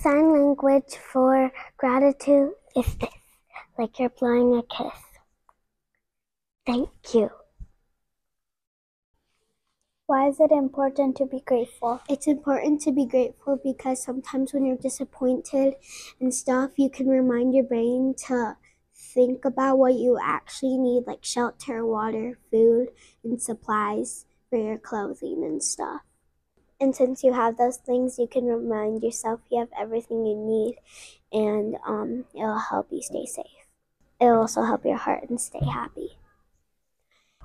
sign language for gratitude is this, like you're blowing a kiss. Thank you. Why is it important to be grateful? It's important to be grateful because sometimes when you're disappointed and stuff, you can remind your brain to think about what you actually need, like shelter, water, food, and supplies for your clothing and stuff. And since you have those things, you can remind yourself you have everything you need, and um, it'll help you stay safe. It'll also help your heart and stay happy.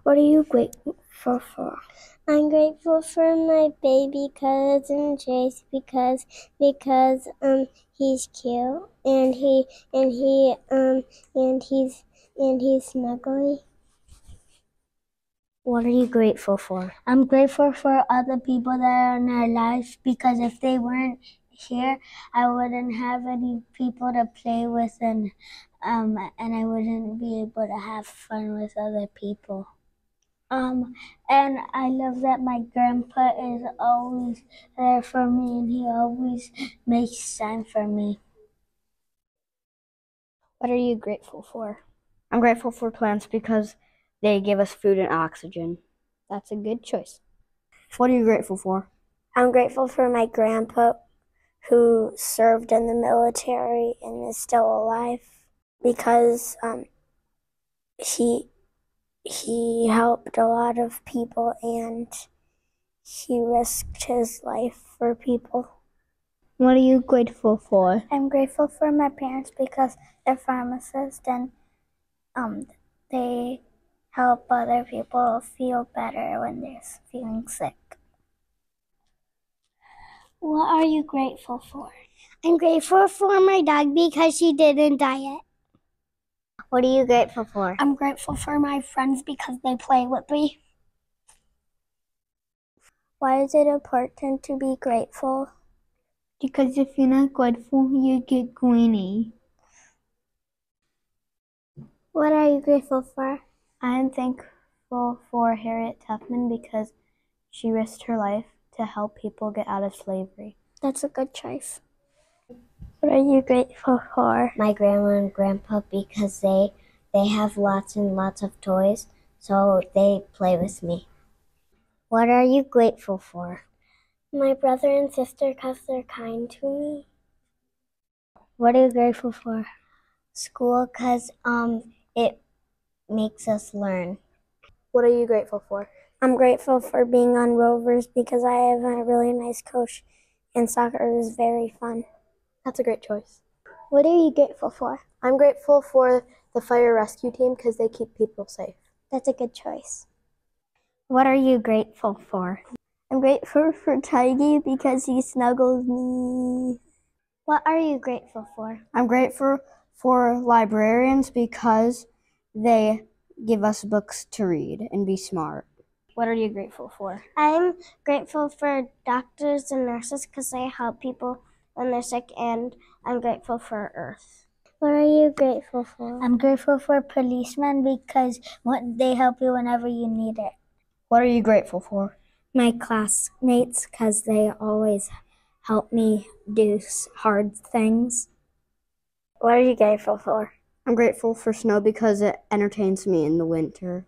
What are you grateful for? I'm grateful for my baby cousin Chase because because um he's cute and he and he um and he's and he's snuggly. What are you grateful for? I'm grateful for other people that are in our lives because if they weren't here, I wouldn't have any people to play with and um and I wouldn't be able to have fun with other people. Um, and I love that my grandpa is always there for me and he always makes time for me. What are you grateful for? I'm grateful for plants because they give us food and oxygen. That's a good choice. What are you grateful for? I'm grateful for my grandpa who served in the military and is still alive because um, he he helped a lot of people and he risked his life for people. What are you grateful for? I'm grateful for my parents because they're pharmacists and um they help other people feel better when they're feeling sick. What are you grateful for? I'm grateful for my dog because she didn't die yet. What are you grateful for? I'm grateful for my friends because they play with me. Why is it important to be grateful? Because if you're not grateful, you get greeny. What are you grateful for? I am thankful for Harriet Tubman because she risked her life to help people get out of slavery. That's a good choice. What are you grateful for? My grandma and grandpa because they they have lots and lots of toys, so they play with me. What are you grateful for? My brother and sister because they're kind to me. What are you grateful for? School cuz um it makes us learn. What are you grateful for? I'm grateful for being on Rovers because I have a really nice coach and soccer is very fun. That's a great choice. What are you grateful for? I'm grateful for the fire rescue team because they keep people safe. That's a good choice. What are you grateful for? I'm grateful for Tiggy because he snuggles me. What are you grateful for? I'm grateful for librarians because they give us books to read and be smart. What are you grateful for? I'm grateful for doctors and nurses because they help people when they're sick, and I'm grateful for Earth. What are you grateful for? I'm grateful for policemen because they help you whenever you need it. What are you grateful for? My classmates because they always help me do hard things. What are you grateful for? I'm grateful for snow because it entertains me in the winter.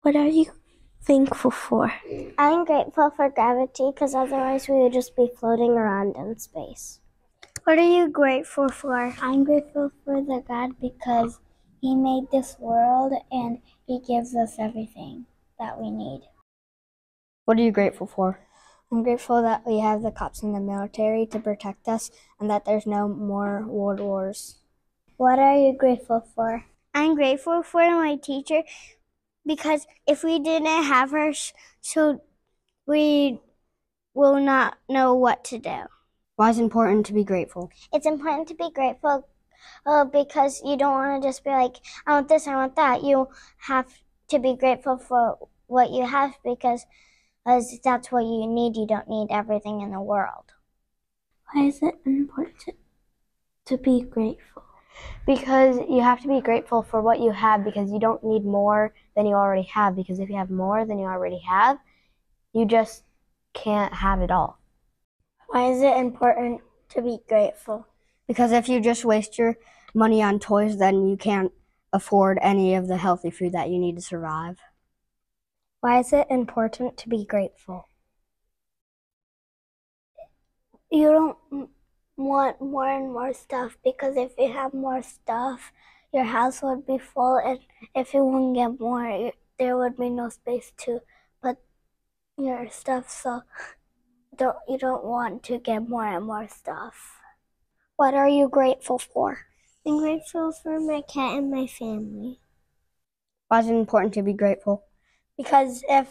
What are you thankful for? I'm grateful for gravity because otherwise we would just be floating around in space. What are you grateful for? I'm grateful for the God because He made this world and He gives us everything that we need. What are you grateful for? I'm grateful that we have the cops in the military to protect us and that there's no more world wars. What are you grateful for? I'm grateful for my teacher because if we didn't have her, so we will not know what to do. Why is it important to be grateful? It's important to be grateful uh, because you don't want to just be like, I want this, I want that. You have to be grateful for what you have because as that's what you need. You don't need everything in the world. Why is it important to be grateful? Because you have to be grateful for what you have because you don't need more than you already have. Because if you have more than you already have, you just can't have it all. Why is it important to be grateful? Because if you just waste your money on toys, then you can't afford any of the healthy food that you need to survive. Why is it important to be grateful? You don't want more and more stuff because if you have more stuff, your house would be full, and if you wouldn't get more, there would be no space to put your stuff. So don't you don't want to get more and more stuff. What are you grateful for? I'm grateful for my cat and my family. Why is it important to be grateful? Because if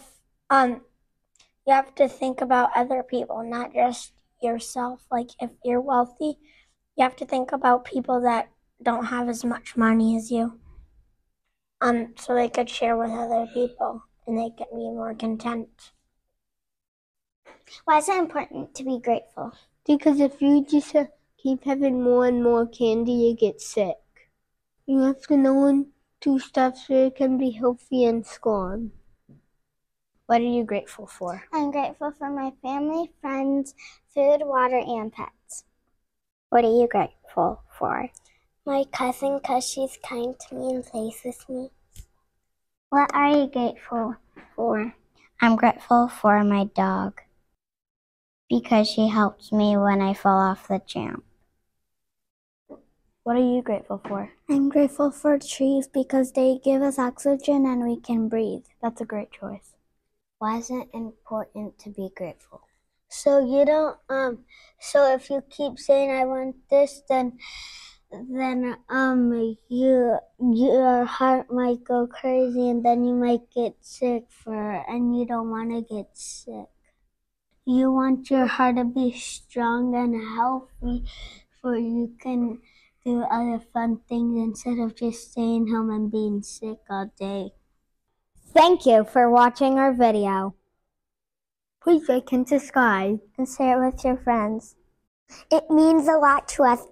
um you have to think about other people, not just yourself. Like if you're wealthy, you have to think about people that don't have as much money as you. Um, so they could share with other people and they could be more content. Why is it important to be grateful? Because if you just keep having more and more candy, you get sick. You have to know when to stop so you can be healthy and strong. What are you grateful for? I'm grateful for my family, friends, food, water, and pets. What are you grateful for? My cousin, because she's kind to me and plays with me. What are you grateful for? I'm grateful for my dog because she helps me when I fall off the jump. What are you grateful for? I'm grateful for trees because they give us oxygen and we can breathe. That's a great choice. Why is it important to be grateful? So you don't um so if you keep saying I want this then then um you your heart might go crazy and then you might get sick for and you don't want to get sick. You want your heart to be strong and healthy for you can do other fun things instead of just staying home and being sick all day. Thank you for watching our video. Please like and subscribe. And share it with your friends. It means a lot to us